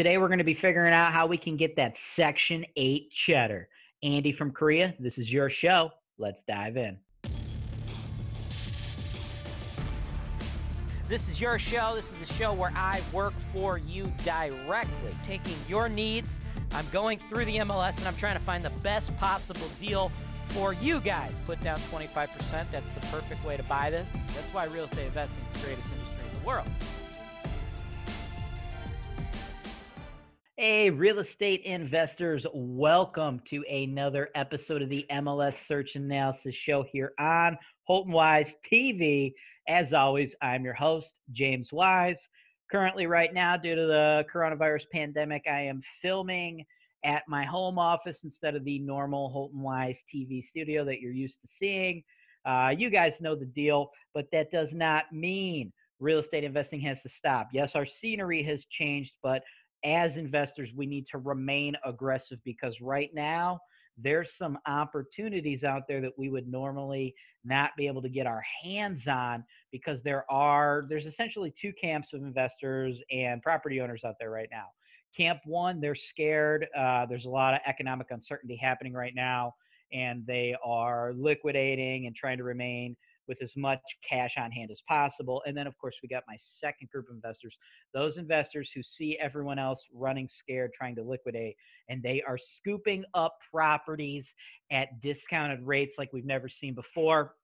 Today, we're going to be figuring out how we can get that Section 8 cheddar. Andy from Korea, this is your show. Let's dive in. This is your show. This is the show where I work for you directly, taking your needs. I'm going through the MLS and I'm trying to find the best possible deal for you guys. Put down 25%. That's the perfect way to buy this. That's why real estate investing is the greatest industry in the world. Hey, real estate investors, welcome to another episode of the MLS Search Analysis Show here on Holton Wise TV. As always, I'm your host, James Wise. Currently, right now, due to the coronavirus pandemic, I am filming at my home office instead of the normal Holton Wise TV studio that you're used to seeing. Uh, you guys know the deal, but that does not mean real estate investing has to stop. Yes, our scenery has changed, but as investors, we need to remain aggressive because right now, there's some opportunities out there that we would normally not be able to get our hands on because there are there's essentially two camps of investors and property owners out there right now. Camp one they're scared uh, there's a lot of economic uncertainty happening right now and they are liquidating and trying to remain with as much cash on hand as possible. And then, of course, we got my second group of investors, those investors who see everyone else running scared, trying to liquidate, and they are scooping up properties at discounted rates like we've never seen before.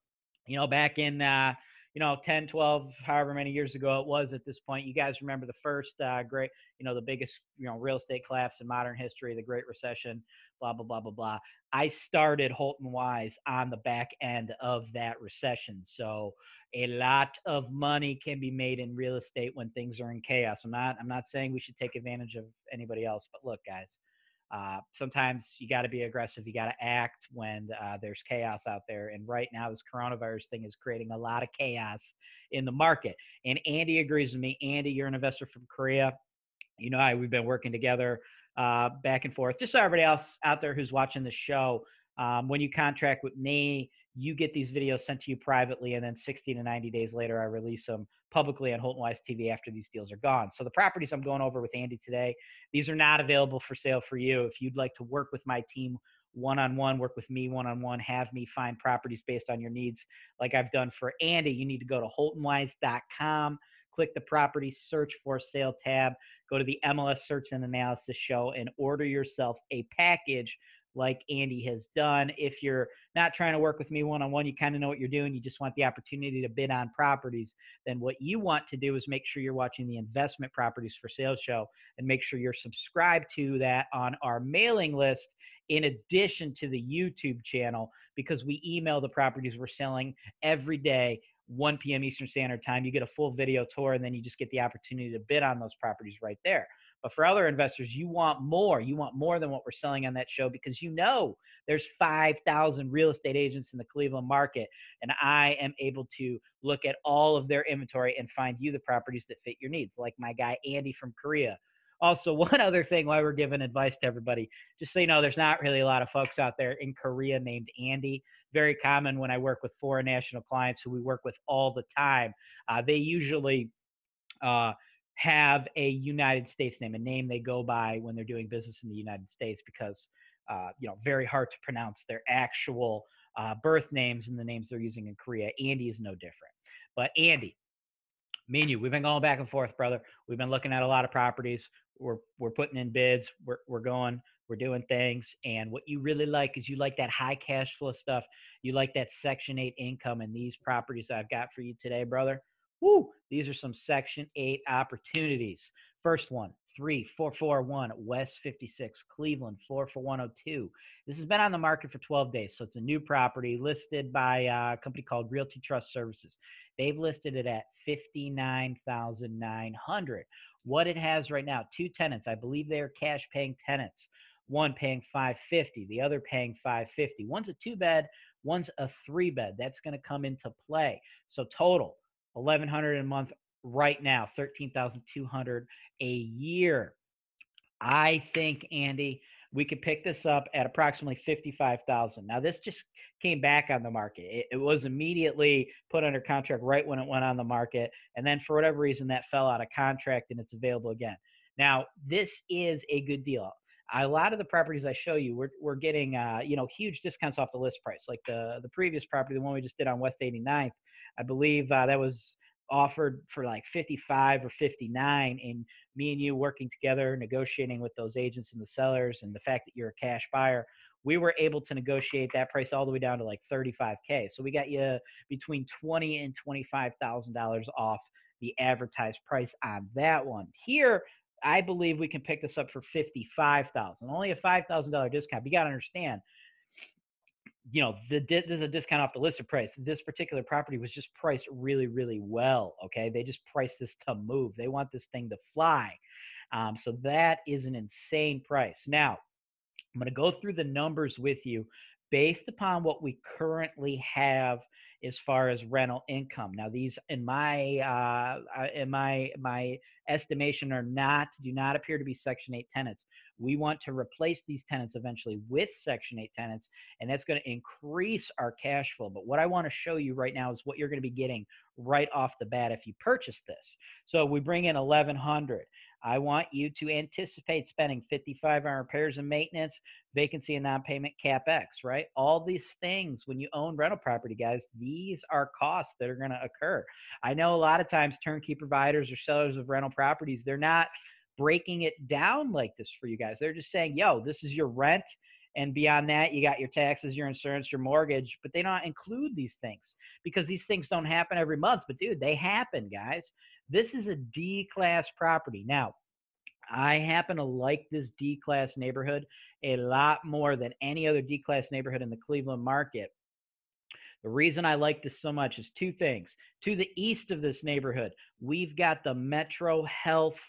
You know, back in, uh, you know, 10, 12, however many years ago it was at this point. You guys remember the first uh, great, you know, the biggest, you know, real estate collapse in modern history, the Great Recession blah blah blah blah blah. I started Holton Wise on the back end of that recession, so a lot of money can be made in real estate when things are in chaos. I'm not I'm not saying we should take advantage of anybody else, but look, guys. Uh, sometimes you got to be aggressive. You got to act when uh, there's chaos out there. And right now, this coronavirus thing is creating a lot of chaos in the market. And Andy agrees with me. Andy, you're an investor from Korea. You know, I, we've been working together uh, back and forth. Just so everybody else out there who's watching the show, um, when you contract with me, you get these videos sent to you privately, and then 60 to 90 days later, I release them publicly on Holton Wise TV after these deals are gone. So the properties I'm going over with Andy today, these are not available for sale for you. If you'd like to work with my team one on one, work with me one on one, have me find properties based on your needs, like I've done for Andy, you need to go to holtonwise.com click the property search for sale tab, go to the MLS search and analysis show, and order yourself a package like Andy has done. If you're not trying to work with me one on one, you kind of know what you're doing, you just want the opportunity to bid on properties, then what you want to do is make sure you're watching the investment properties for sale show and make sure you're subscribed to that on our mailing list in addition to the YouTube channel because we email the properties we're selling every day 1 p.m. Eastern Standard Time. You get a full video tour, and then you just get the opportunity to bid on those properties right there. But for other investors, you want more. You want more than what we're selling on that show because you know there's 5,000 real estate agents in the Cleveland market, and I am able to look at all of their inventory and find you the properties that fit your needs, like my guy Andy from Korea also, one other thing while we're giving advice to everybody, just so you know, there's not really a lot of folks out there in Korea named Andy. Very common when I work with foreign national clients who we work with all the time. Uh, they usually uh, have a United States name, a name they go by when they're doing business in the United States because, uh, you know, very hard to pronounce their actual uh, birth names and the names they're using in Korea. Andy is no different. But Andy, me and you, we've been going back and forth, brother. We've been looking at a lot of properties. We're we're putting in bids. We're we're going. We're doing things. And what you really like is you like that high cash flow stuff. You like that Section Eight income. And these properties I've got for you today, brother. Woo! These are some Section Eight opportunities. First one, 3441 West 56, Cleveland, 44102. This has been on the market for 12 days, so it's a new property listed by uh, a company called Realty Trust Services. They've listed it at 59,900. What it has right now, two tenants. I believe they are cash paying tenants. One paying 550, the other paying 550. One's a two bed, one's a three bed. That's going to come into play. So total 1100 a month right now, 13,200 a year. I think Andy we could pick this up at approximately 55,000. Now this just came back on the market. It, it, was immediately put under contract right when it went on the market and then for whatever reason that fell out of contract and it's available again. Now, this is a good deal. A lot of the properties I show you, we're, we're getting, uh, you know, huge discounts off the list price. Like the, the previous property, the one we just did on West 89th, I believe uh, that was offered for like 55 or 59 and me and you working together negotiating with those agents and the sellers and the fact that you're a cash buyer we were able to negotiate that price all the way down to like 35k so we got you between 20 and 25 thousand dollars off the advertised price on that one. Here i believe we can pick this up for 55000 only a $5000 discount but you got to understand you know, the there's a discount off the list of price. This particular property was just priced really, really well. Okay, they just priced this to move. They want this thing to fly. Um, so that is an insane price. Now, I'm going to go through the numbers with you based upon what we currently have as far as rental income. Now, these in my uh, uh in my my estimation are not do not appear to be Section 8 tenants. We want to replace these tenants eventually with Section 8 tenants, and that's going to increase our cash flow. But what I want to show you right now is what you're going to be getting right off the bat if you purchase this. So we bring in 1100. I want you to anticipate spending 55 on repairs and maintenance, vacancy and non-payment capex, right? All these things when you own rental property, guys, these are costs that are going to occur. I know a lot of times turnkey providers or sellers of rental properties, they're not breaking it down like this for you guys. They're just saying, yo, this is your rent. And beyond that, you got your taxes, your insurance, your mortgage, but they don't include these things because these things don't happen every month. But dude, they happen, guys. This is a D class property. Now, I happen to like this D class neighborhood a lot more than any other D class neighborhood in the Cleveland market. The reason I like this so much is two things. To the east of this neighborhood, we've got the Metro Health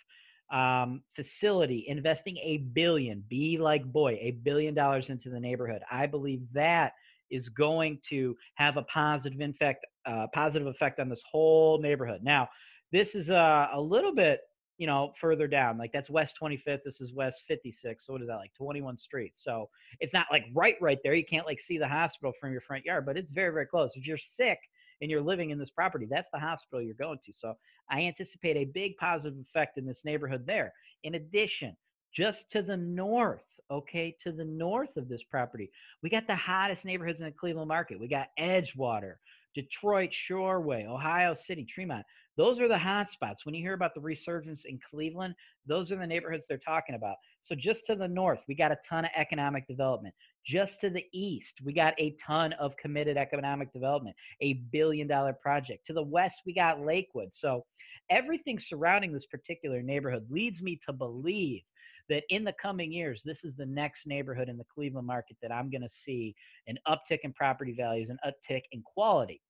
um, facility investing a billion, be like boy, a billion dollars into the neighborhood. I believe that is going to have a positive effect, uh, positive effect on this whole neighborhood. Now, this is a, a little bit, you know, further down. Like that's West 25th. This is West 56. So what is that like 21 Street? So it's not like right, right there. You can't like see the hospital from your front yard, but it's very, very close. If you're sick and you're living in this property, that's the hospital you're going to. So I anticipate a big positive effect in this neighborhood there. In addition, just to the north, okay, to the north of this property, we got the hottest neighborhoods in the Cleveland market. We got Edgewater, Detroit, Shoreway, Ohio City, Tremont. Those are the hot spots. When you hear about the resurgence in Cleveland, those are the neighborhoods they're talking about. So just to the north, we got a ton of economic development. Just to the east, we got a ton of committed economic development, a billion dollar project. To the west, we got Lakewood. So everything surrounding this particular neighborhood leads me to believe that in the coming years, this is the next neighborhood in the Cleveland market that I'm going to see an uptick in property values, an uptick in quality.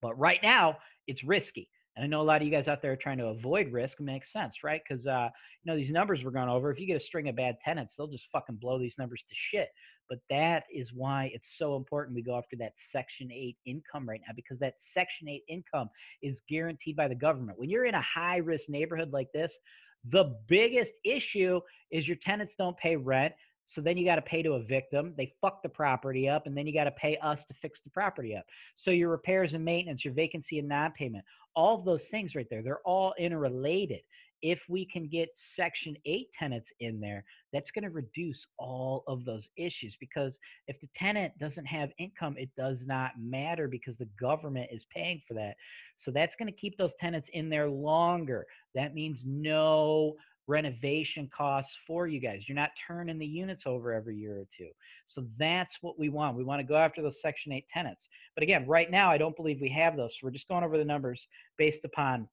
But right now, it's risky. And I know a lot of you guys out there are trying to avoid risk. Makes sense, right? Because uh, you know these numbers we're going over. If you get a string of bad tenants, they'll just fucking blow these numbers to shit. But that is why it's so important we go after that Section 8 income right now because that Section 8 income is guaranteed by the government. When you're in a high risk neighborhood like this, the biggest issue is your tenants don't pay rent. So then you got to pay to a victim. They fuck the property up, and then you got to pay us to fix the property up. So your repairs and maintenance, your vacancy and non-payment, all those things right there, they're all interrelated. If we can get Section 8 tenants in there, that's going to reduce all of those issues because if the tenant doesn't have income, it does not matter because the government is paying for that. So that's going to keep those tenants in there longer. That means no renovation costs for you guys. You're not turning the units over every year or two. So that's what we want. We want to go after those Section 8 tenants. But again, right now, I don't believe we have those. So we're just going over the numbers based upon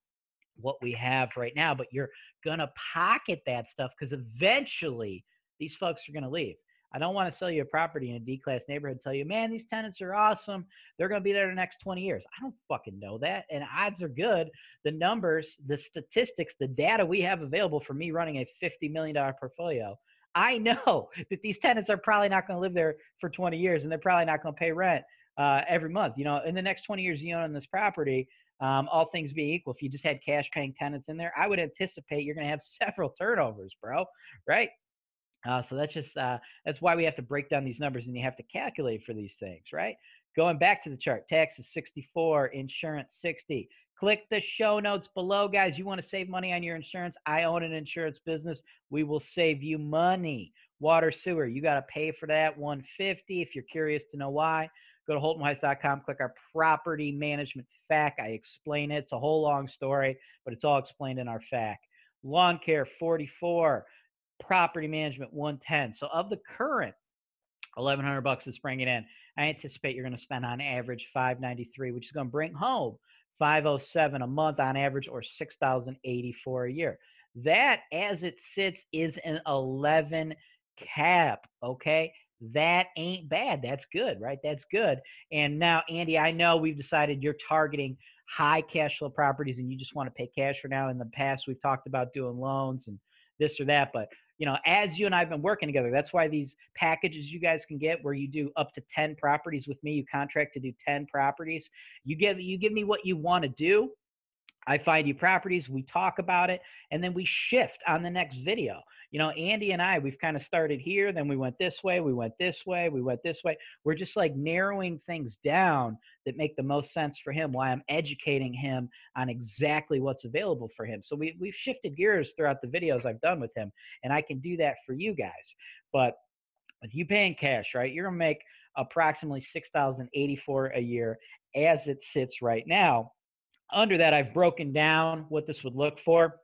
what we have right now. But you're going to pocket that stuff because eventually these folks are going to leave. I don't want to sell you a property in a D class neighborhood tell you, man, these tenants are awesome. They're going to be there the next 20 years. I don't fucking know that. And odds are good. The numbers, the statistics, the data we have available for me running a $50 million portfolio, I know that these tenants are probably not going to live there for 20 years and they're probably not going to pay rent uh, every month. You know, in the next 20 years you own this property, um, all things being equal, if you just had cash paying tenants in there, I would anticipate you're going to have several turnovers, bro. Right? Uh, so that's just uh, that's why we have to break down these numbers and you have to calculate for these things, right? Going back to the chart, taxes 64, insurance 60. Click the show notes below, guys. You want to save money on your insurance? I own an insurance business. We will save you money. Water, sewer, you got to pay for that 150. If you're curious to know why, go to holtonwise.com, click our property management FAQ. I explain it. It's a whole long story, but it's all explained in our FAQ. Lawn care 44 property management 110. So of the current 1100 bucks that's bringing in, I anticipate you're going to spend on average 593, which is going to bring home 507 a month on average or 6084 a year. That as it sits is an 11 cap, okay? That ain't bad. That's good, right? That's good. And now Andy, I know we've decided you're targeting high cash flow properties and you just want to pay cash for now. In the past we've talked about doing loans and this or that, but you know, as you and I've been working together, that's why these packages you guys can get where you do up to 10 properties with me, you contract to do 10 properties. You give you give me what you want to do. I find you properties, we talk about it, and then we shift on the next video you know, Andy and I, we've kind of started here, then we went this way, we went this way, we went this way. We're just like narrowing things down that make the most sense for him, why I'm educating him on exactly what's available for him. So we, we've shifted gears throughout the videos I've done with him, and I can do that for you guys. But with you paying cash, right, you're going to make approximately 6084 a year as it sits right now. Under that, I've broken down what this would look for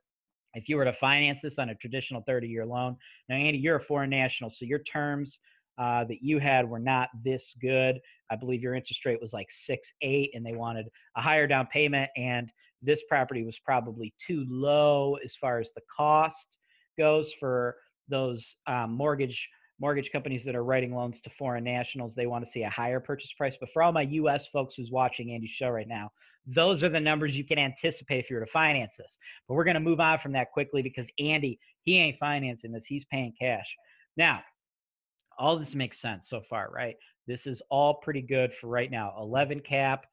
if you were to finance this on a traditional 30 year loan. Now, Andy, you're a foreign national, so your terms uh, that you had were not this good. I believe your interest rate was like six eight, and they wanted a higher down payment. And this property was probably too low as far as the cost goes for those um, mortgage mortgage companies that are writing loans to foreign nationals. They want to see a higher purchase price. But for all my U.S. folks who's watching Andy's show right now, those are the numbers you can anticipate if you were to finance this. But we're going to move on from that quickly because Andy, he ain't financing this. He's paying cash. Now, all this makes sense so far, right? This is all pretty good for right now. 11 cap.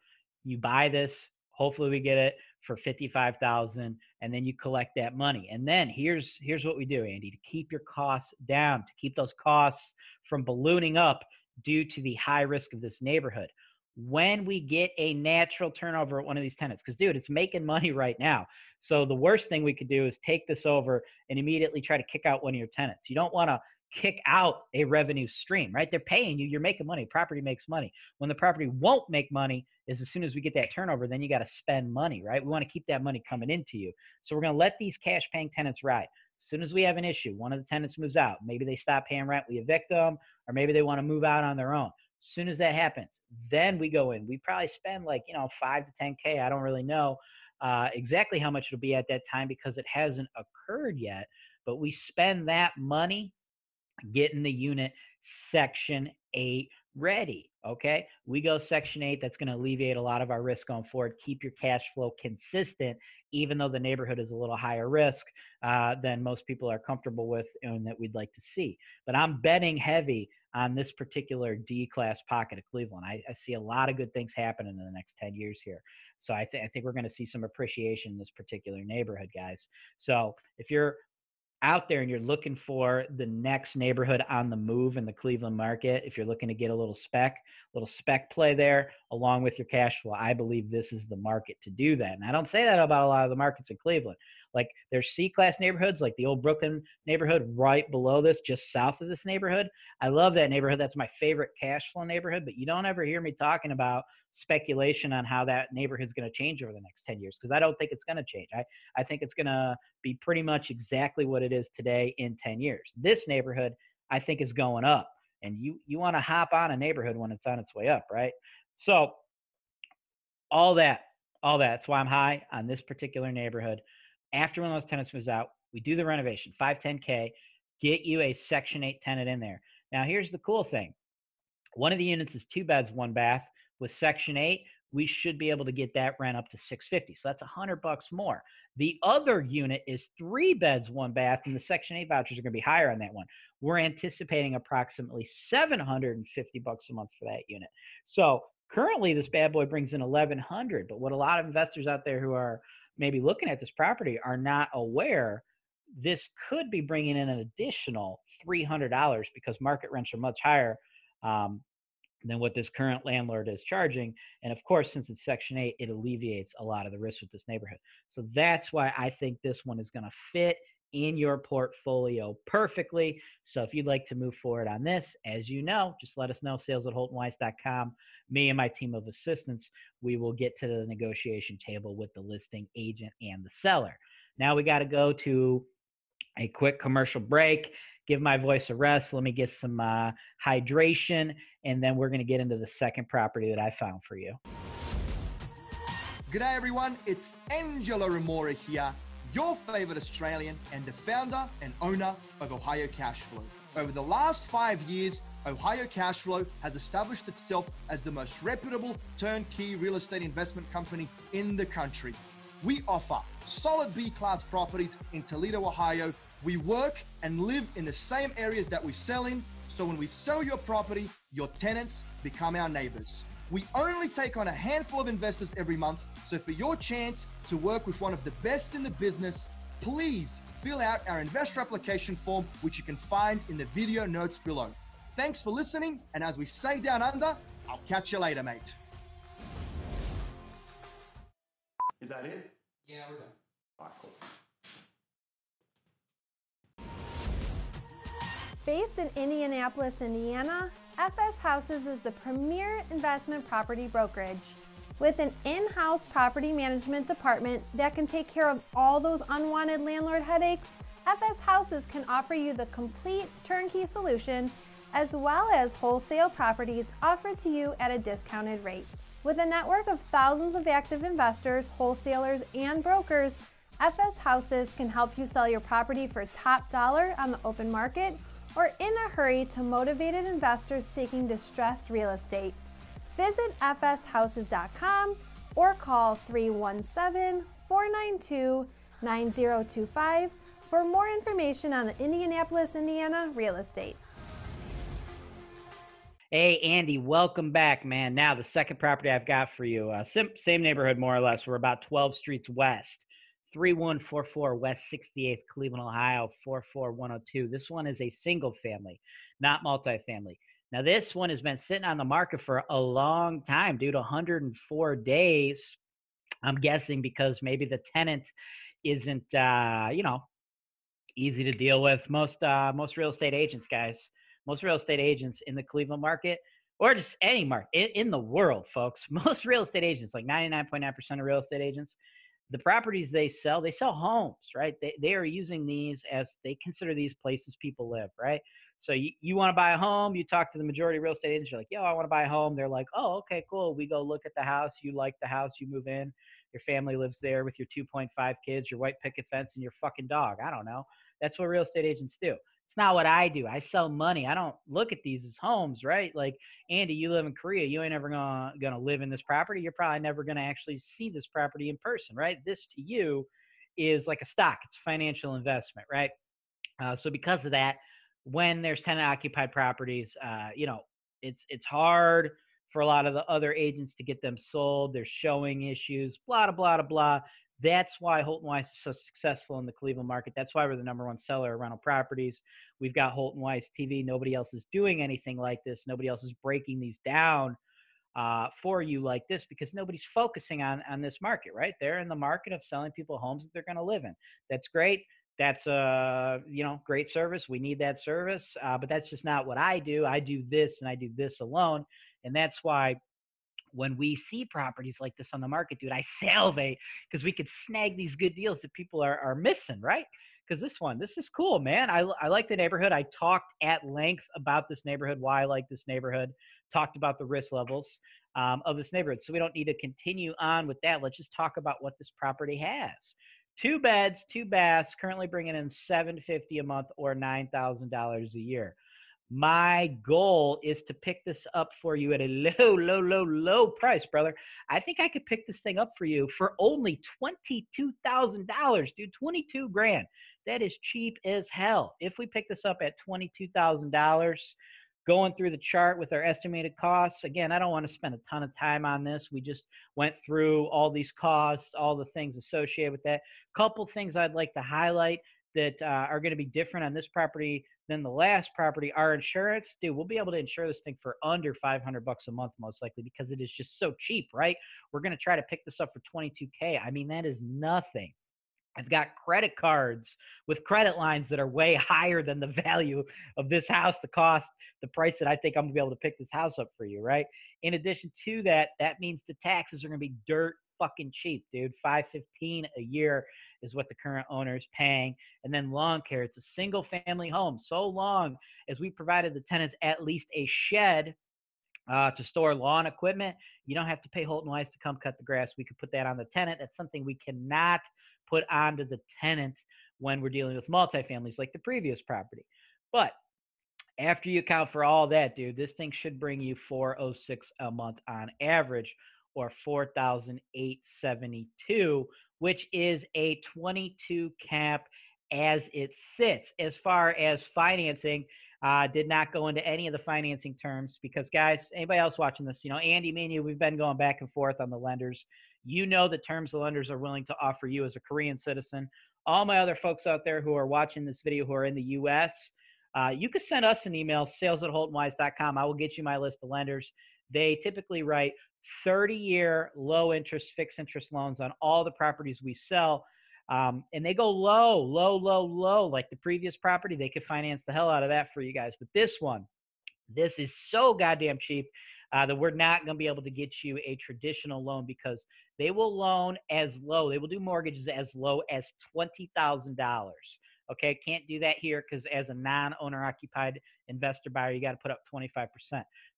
You buy this. Hopefully we get it for 55,000 and then you collect that money. And then here's here's what we do, Andy, to keep your costs down, to keep those costs from ballooning up due to the high risk of this neighborhood when we get a natural turnover at one of these tenants. Because, dude, it's making money right now. So the worst thing we could do is take this over and immediately try to kick out one of your tenants. You don't want to kick out a revenue stream, right? They're paying you, you're making money. Property makes money. When the property won't make money is as soon as we get that turnover, then you got to spend money, right? We want to keep that money coming into you. So we're going to let these cash paying tenants ride. As soon as we have an issue, one of the tenants moves out. Maybe they stop paying rent, we evict them, or maybe they want to move out on their own. As soon as that happens, then we go in. We probably spend like, you know, five to 10K. I don't really know uh, exactly how much it'll be at that time because it hasn't occurred yet. But we spend that money getting the unit section eight ready. Okay. We go section eight. That's going to alleviate a lot of our risk going forward. Keep your cash flow consistent, even though the neighborhood is a little higher risk uh, than most people are comfortable with and that we'd like to see. But I'm betting heavy on this particular D class pocket of Cleveland. I, I, see a lot of good things happening in the next 10 years here. So I, th- I think we're going to see some appreciation in this particular neighborhood, guys. So if you're out there and you're looking for the next neighborhood on the move in the Cleveland market, if you're looking to get a little spec, little spec play there along with your cash flow, I believe this is the market to do that. And I don't say that about a lot of the markets in Cleveland. Like there's C class neighborhoods, like the old Brooklyn neighborhood right below this, just south of this neighborhood. I love that neighborhood. That's my favorite cash flow neighborhood. But you don't ever hear me talking about speculation on how that neighborhood's going to change over the next 10 years because I don't think it's going to change. I, I think it's going to be pretty much exactly what it is today in 10 years. This neighborhood, I think, is going up. And you, you want to hop on a neighborhood when it's on its way up, right? So, all that, all that. That's why I'm high on this particular neighborhood after one of those tenants moves out, we do the renovation, 510K, get you a Section 8 tenant in there. Now, here's the cool thing one of the units is two beds, one bath. With Section 8, we should be able to get that rent up to 650. So that's 100 bucks more. The other unit is three beds, one bath, and the Section 8 vouchers are going to be higher on that one. We're anticipating approximately 750 bucks a month for that unit. So currently, this bad boy brings in 1100. But what a lot of investors out there who are maybe looking at this property are not aware this could be bringing in an additional $300 because market rents are much higher um, than what this current landlord is charging. And of course, since it's Section 8, it alleviates a lot of the risk with this neighborhood. So that's why I think this one is going to fit in your portfolio perfectly. So if you'd like to move forward on this, as you know, just let us know sales at holtonwise.com. Me and my team of assistants, we will get to the negotiation table with the listing agent and the seller. Now we got to go to a quick commercial break give my voice a rest. Let me get some uh, hydration, and then we're going to get into the second property that I found for you. Good day, everyone. It's Engelo Rumora here, your favorite Australian and the founder and owner of Ohio Cashflow. Over the last five years, Ohio Cashflow has established itself as the most reputable turnkey real estate investment company in the country. We offer solid B class properties in Toledo, Ohio we work and live in the same areas that we sell in, so when we sell your property, your tenants become our neighbors. We only take on a handful of investors every month, so for your chance to work with one of the best in the business, please fill out our investor application form, which you can find in the video notes below. Thanks for listening, and as we say down under, I'll catch you later, mate. Is that it? Yeah, we're done. All right, cool. Based in Indianapolis, Indiana, FS Houses is the premier investment property brokerage. With an in house property management department that can take care of all those unwanted landlord headaches, FS Houses can offer you the complete turnkey solution as well as wholesale properties offered to you at a discounted rate. With a network of thousands of active investors, wholesalers, and brokers, FS Houses can help you sell your property for top dollar on the open market or in a hurry to motivated investors seeking distressed real estate. Visit fshouses.com or call 317 492 9025 for more information on the Indianapolis, Indiana real estate. Hey, Andy, welcome back, man. Now, the second property I've got for you, uh, same neighborhood, more or less. We're about 12 streets west. 3144 West 68th, Cleveland, Ohio 44102. This one is a single family, not multifamily. Now, this one has been sitting on the market for a long time, dude, 104 days. I'm guessing because maybe the tenant isn't, uh, you know, easy to deal with. Most uh, most real estate agents, guys, most real estate agents in the Cleveland market, or just any market in, in the world, folks, most real estate agents, like 99.9% of real estate agents, the properties they sell, they sell homes, right? They, they are using these as they consider these places people live, right? So you, you want to buy a home, you talk to the majority of real estate agents, you're like, yo, I want to buy a home. They're like, oh, okay, cool. We go look at the house. You like the house, you move in. Your family lives there with your 2.5 kids, your white picket fence, and your fucking dog. I don't know. That's what real estate agents do not what I do. I sell money. I don't look at these as homes, right? Like Andy, you live in Korea. You ain't ever gonna gonna live in this property. You're probably never gonna actually see this property in person, right? This to you is like a stock. It's financial investment, right? Uh, so because of that, when there's tenant occupied properties, uh, you know, it's it's hard for a lot of the other agents to get them sold. There's showing issues, blah blah blah blah. That's why Holton Wise is so successful in the Cleveland market. That's why we're the number one seller of rental properties. We've got Holton Wise TV. Nobody else is doing anything like this. Nobody else is breaking these down uh, for you like this because nobody's focusing on on this market, right? They're in the market of selling people homes that they're going to live in. That's great. That's a you know great service. We need that service, uh, but that's just not what I do. I do this and I do this alone, and that's why when we see properties like this on the market, dude, I salivate because we could snag these good deals that people are, are missing, right? Because this one, this is cool, man. I, I like the neighborhood. I talked at length about this neighborhood, why I like this neighborhood, talked about the risk levels um, of this neighborhood. So we don't need to continue on with that. Let's just talk about what this property has. Two beds, two baths, currently bringing in 750 a month or $9,000 a year. My goal is to pick this up for you at a low, low, low, low price, brother. I think I could pick this thing up for you for only $22,000, dude. 22 grand. That is cheap as hell. If we pick this up at $22,000, going through the chart with our estimated costs, again, I don't want to spend a ton of time on this. We just went through all these costs, all the things associated with that. Couple things I'd like to highlight that uh, are going to be different on this property than the last property. Our insurance, dude, we'll be able to insure this thing for under 500 bucks a month, most likely, because it is just so cheap, right? We're going to try to pick this up for 22K. I mean, that is nothing. I've got credit cards with credit lines that are way higher than the value of this house, the cost, the price that I think I'm gonna be able to pick this house up for you, right? In addition to that, that means the taxes are gonna be dirt fucking cheap, dude. 515 a year is what the current owner is paying. And then lawn care, it's a single family home. So long as we provided the tenants at least a shed uh, to store lawn equipment, you don't have to pay Holton Wise to come cut the grass. We could put that on the tenant. That's something we cannot put onto the tenant when we're dealing with multifamilies like the previous property. But after you account for all that, dude, this thing should bring you 406 a month on average or 4,872, which is a 22 cap as it sits. As far as financing, uh, did not go into any of the financing terms because, guys, anybody else watching this, you know, Andy, me and you, we've been going back and forth on the lenders. You know the terms the lenders are willing to offer you as a Korean citizen. All my other folks out there who are watching this video who are in the U.S., uh, you can send us an email, sales at holtonwise.com. I will get you my list of lenders. They typically write 30 year low interest, fixed interest loans on all the properties we sell. Um, and they go low, low, low, low. Like the previous property, they could finance the hell out of that for you guys. But this one, this is so goddamn cheap uh, that we're not going to be able to get you a traditional loan because they will loan as low, they will do mortgages as low as $20,000. Okay, can't do that here because as a non owner occupied investor buyer, you got to put up 25%.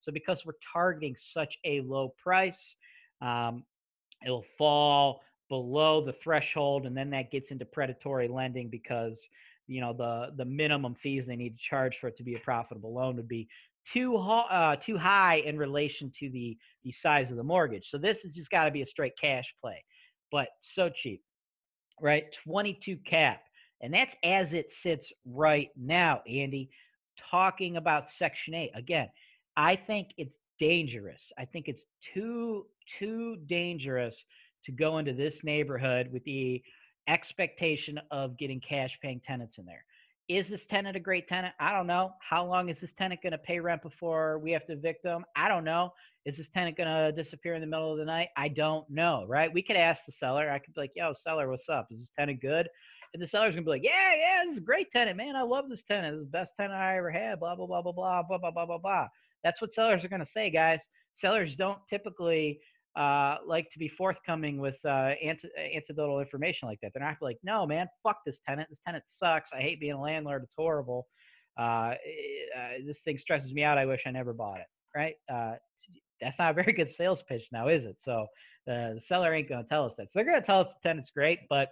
So because we're targeting such a low price, um, it'll fall below the threshold and then that gets into predatory lending because you know the the minimum fees they need to charge for it to be a profitable loan would be too uh, too high in relation to the the size of the mortgage. So this has just got to be a straight cash play, but so cheap, right? 22 cap, and that's as it sits right now. Andy, talking about Section 8 again, I think it's dangerous. I think it's too too dangerous to go into this neighborhood with the expectation of getting cash paying tenants in there. Is this tenant a great tenant? I don't know. How long is this tenant going to pay rent before we have to evict them? I don't know. Is this tenant going to disappear in the middle of the night? I don't know, right? We could ask the seller. I could be like, yo, seller, what's up? Is this tenant good? And the seller's to be like, yeah, yeah, this is a great tenant, man. I love this tenant. This is the best tenant I ever had, blah, blah, blah, blah, blah, blah, blah, blah, blah, blah. That's what sellers are to say, guys. Sellers don't typically uh, like to be forthcoming with uh, ant- anecdotal information like that. They're not like, no, man, fuck this tenant. This tenant sucks. I hate being a landlord. It's horrible. Uh, eh, uh, this thing stresses me out. I wish I never bought it. Right? Uh, that's not a very good sales pitch now, is it? So uh, the seller ain't going to tell us that. So they're going to tell us the tenant's great, but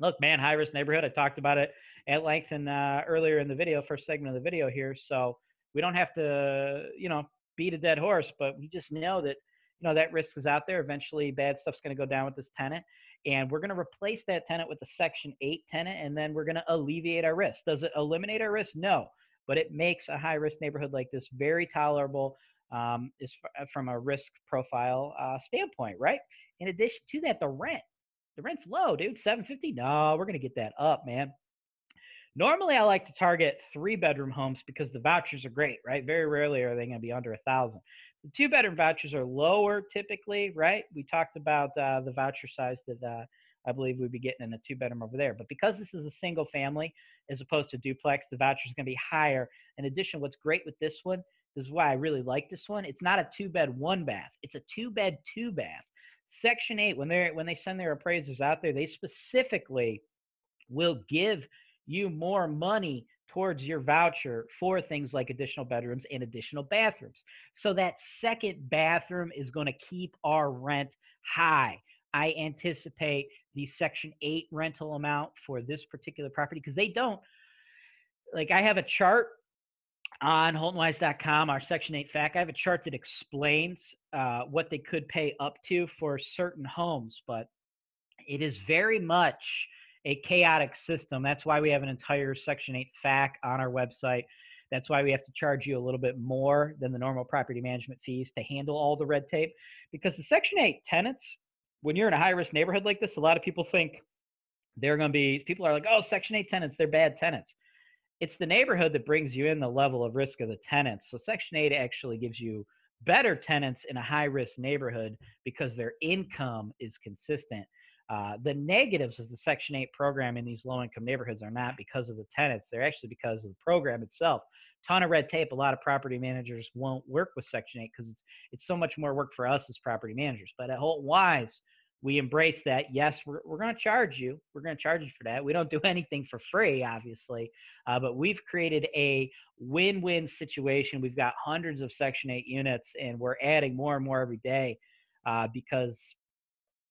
look, man, high risk neighborhood. I talked about it at length and earlier in the video, first segment of the video here. So we don't have to, you know, beat a dead horse, but we just know that you know that risk is out there. Eventually, bad stuff's going to go down with this tenant, and we're going to replace that tenant with a Section Eight tenant, and then we're going to alleviate our risk. Does it eliminate our risk? No, but it makes a high risk neighborhood like this very tolerable. Um, is f- uh, from a risk profile uh, standpoint, right? In addition to that, the rent, the rent's low, dude. Seven fifty. No, we're gonna get that up, man. Normally, I like to target three bedroom homes because the vouchers are great, right? Very rarely are they going to be under a thousand. The two bedroom vouchers are lower typically, right? We talked about uh, the voucher size that uh, I believe we'd be getting in a two bedroom over there. But because this is a single family as opposed to duplex, the voucher is going to be higher. In addition, what's great with this one, this is why I really like this one. It's not a two bed, one bath. It's a two bed, two bath. Section eight, when they're when they send their appraisers out there, they specifically will give you more money towards your voucher for things like additional bedrooms and additional bathrooms. So that second bathroom is going to keep our rent high. I anticipate the Section 8 rental amount for this particular property because they don't. Like, I have a chart on HoltonWise.com, our Section 8 FAQ. I have a chart that explains uh, what they could pay up to for certain homes, but it is very much a chaotic system. That's why we have an entire Section 8 FAQ on our website. That's why we have to charge you a little bit more than the normal property management fees to handle all the red tape. Because the Section 8 tenants, when you're in a high risk neighborhood like this, a lot of people think they're going to be people are like, oh, Section 8 tenants, they're bad tenants. It's the neighborhood that brings you in the level of risk of the tenants. So Section 8 actually gives you better tenants in a high risk neighborhood because their income is consistent. Uh, the negatives of the Section 8 program in these low income neighborhoods are not because of the tenants, they're actually because of the program itself. Ton of red tape. A lot of property managers won't work with Section 8 because it's, it's so much more work for us as property managers. But at Holton Wise, we embrace that. Yes, we're, we're going to charge you. We're going to charge you for that. We don't do anything for free, obviously, uh, but we've created a win win situation. We've got hundreds of Section 8 units, and we're adding more and more every day uh, because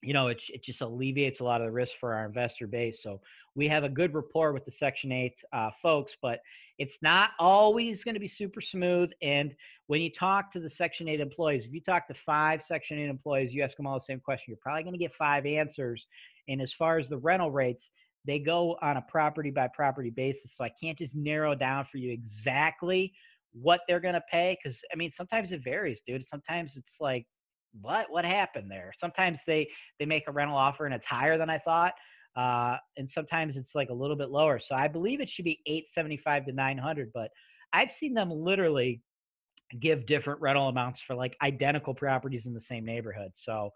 you know, it, it just alleviates a lot of the risk for our investor base. So we have a good rapport with the Section 8 uh, folks, but it's not always going to be super smooth. And when you talk to the Section 8 employees, if you talk to five Section 8 employees, you ask them all the same question, you're probably going to get five answers. And as far as the rental rates, they go on a property by property basis. So I can't just narrow down for you exactly what they're going to pay because I mean, sometimes it varies, dude. Sometimes it's like what? What happened there? Sometimes they they make a rental offer and it's higher than i thought uh, and sometimes it's like a little bit lower. So i believe it should be 875 to 900 but i've seen them literally give different rental amounts for like identical properties in the same neighborhood. So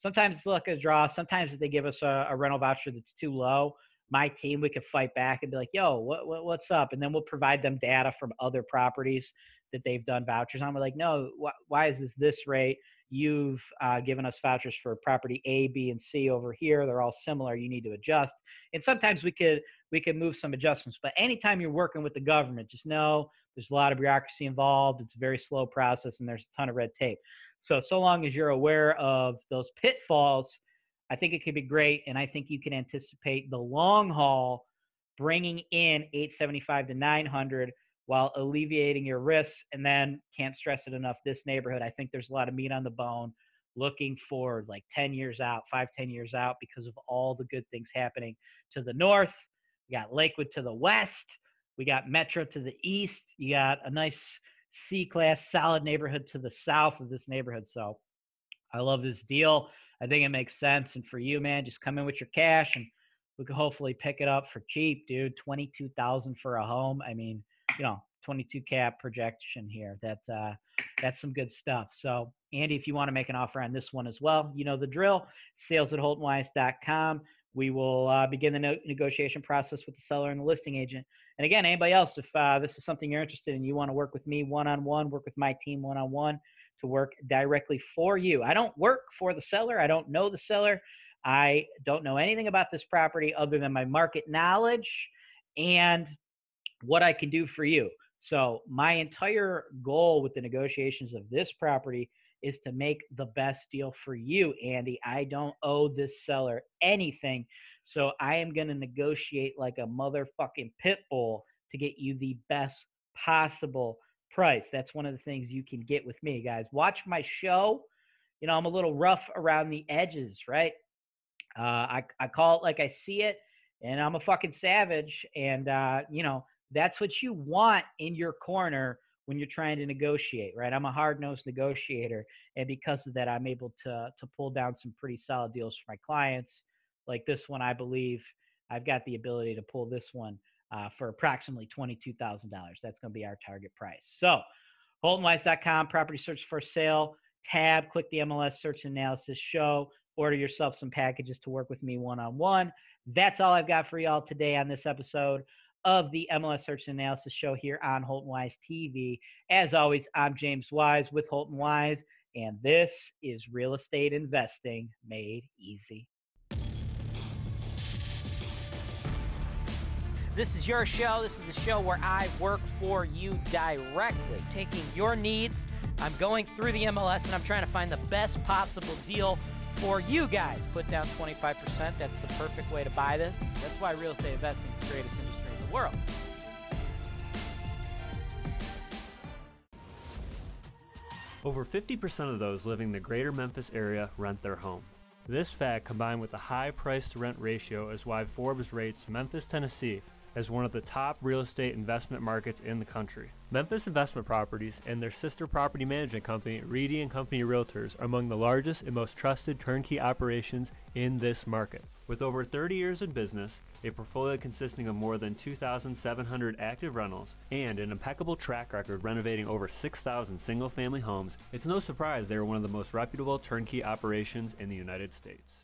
sometimes it's like a draw. Sometimes if they give us a, a rental voucher that's too low my team we could fight back and be like yo what, what, what's up? And then we'll provide them data from other properties that they've done vouchers on. We're like no wh- why is this this rate you've uh, given us vouchers for property A, B, and C over here. They're all similar. You need to adjust. And sometimes we could we could move some adjustments. But anytime you're working with the government, just know there's a lot of bureaucracy involved. It's a very slow process, and there's a ton of red tape. So so long as you're aware of those pitfalls, I think it could be great. And I think you can anticipate the long haul bringing in 875 to 900 while alleviating your risks. And then can't stress it enough. This neighborhood, I think there's a lot of meat on the bone looking forward like 10 years out, five, 10 years out because of all the good things happening to the north. We got Lakewood to the west. We got Metro to the east. You got a nice C class solid neighborhood to the south of this neighborhood. So I love this deal. I think it makes sense. And for you, man, just come in with your cash and we could hopefully pick it up for cheap, dude. 22,000 for a home. I mean, you know 22 cap projection here. That uh, that's some good stuff. So Andy, if you want to make an offer on this one as well, you know the drill. Sales at HoltonWise.com. We will uh, begin the no- negotiation process with the seller and the listing agent. And again, anybody else, if uh, this is something you're interested in, you want to work with me one on one, work with my team one on one to work directly for you. I don't work for the seller. I don't know the seller. I don't know anything about this property other than my market knowledge and what I can do for you. So, my entire goal with the negotiations of this property is to make the best deal for you, Andy. I don't owe this seller anything. So, I am going to negotiate like a motherfucking pit bull to get you the best possible price. That's one of the things you can get with me, guys. Watch my show. You know, I'm a little rough around the edges, right? Uh, I, I call it like I see it, and I'm a fucking savage. And, uh, you know, that's what you want in your corner when you're trying to negotiate, right? I'm a hard-nosed negotiator, and because of that, I'm able to to pull down some pretty solid deals for my clients. Like this one, I believe I've got the ability to pull this one uh, for approximately twenty-two thousand dollars. That's going to be our target price. So, HoltonWise.com, property search for sale tab. Click the MLS search analysis show. Order yourself some packages to work with me one-on-one. That's all I've got for y'all today on this episode of the MLS Search and Analysis Show here on Holton Wise TV. As always, I'm James Wise with Holton Wise, and this is real estate investing made easy. This is your show. This is the show where I work for you directly, taking your needs. I'm going through the MLS and I'm trying to find the best possible deal for you guys. Put down 25%. That's the perfect way to buy this. That's why real estate investing is the greatest world. Over 50% of those living in the greater Memphis area rent their home. This fact, combined with the high price to rent ratio, is why Forbes rates Memphis, Tennessee as one of the top real estate investment markets in the country. Memphis Investment Properties and their sister property management company, Reedy and Company Realtors, are among the largest and most trusted turnkey operations in this market. With over 30 years in business, a portfolio consisting of more than 2,700 active rentals, and an impeccable track record renovating over 6,000 single family homes, it's no surprise they are one of the most reputable turnkey operations in the United States.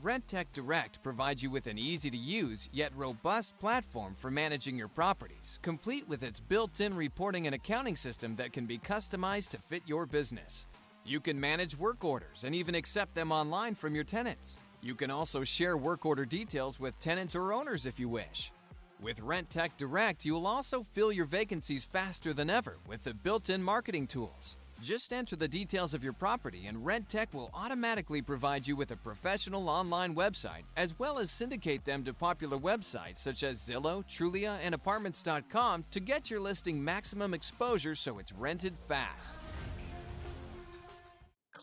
Rentec Direct provides you with an easy to use yet robust platform for managing your properties, complete with its built in reporting and accounting system that can be customized to fit your business. You can manage work orders and even accept them online from your tenants. You can also share work order details with tenants or owners if you wish. With Rentec Direct, you will also fill your vacancies faster than ever with the built in marketing tools. Just enter the details of your property, and Rentec will automatically provide you with a professional online website, as well as syndicate them to popular websites such as Zillow, Trulia, and Apartments.com to get your listing maximum exposure so it's rented fast.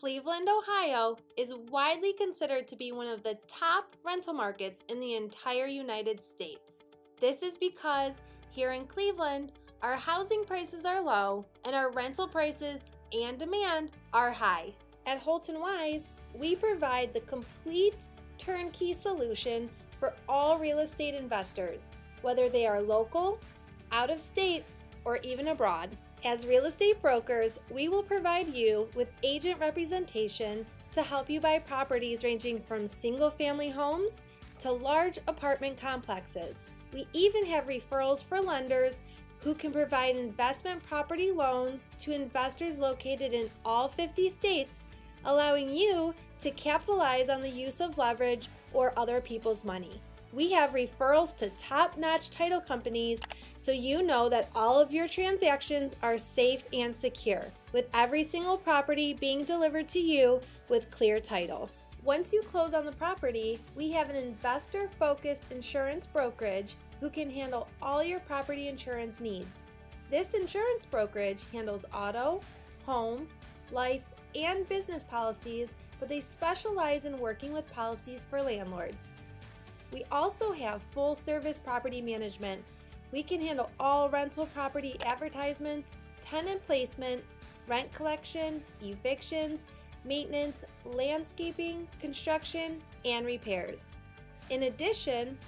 Cleveland, Ohio is widely considered to be one of the top rental markets in the entire United States. This is because here in Cleveland, our housing prices are low and our rental prices and demand are high. At Holton Wise, we provide the complete turnkey solution for all real estate investors, whether they are local, out of state, or even abroad. As real estate brokers, we will provide you with agent representation to help you buy properties ranging from single family homes to large apartment complexes. We even have referrals for lenders who can provide investment property loans to investors located in all 50 states, allowing you to capitalize on the use of leverage or other people's money. We have referrals to top notch title companies so you know that all of your transactions are safe and secure, with every single property being delivered to you with clear title. Once you close on the property, we have an investor focused insurance brokerage who can handle all your property insurance needs. This insurance brokerage handles auto, home, life, and business policies, but they specialize in working with policies for landlords. We also have full service property management. We can handle all rental property advertisements, tenant placement, rent collection, evictions, maintenance, landscaping, construction, and repairs. In addition,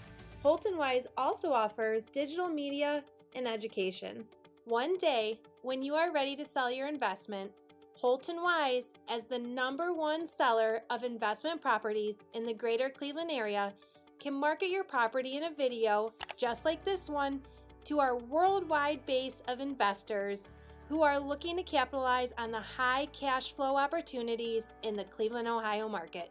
Holton Wise also offers digital media and education. One day, when you are ready to sell your investment, Holton Wise, as the number one seller of investment properties in the greater Cleveland area, can market your property in a video just like this one to our worldwide base of investors who are looking to capitalize on the high cash flow opportunities in the Cleveland, Ohio market.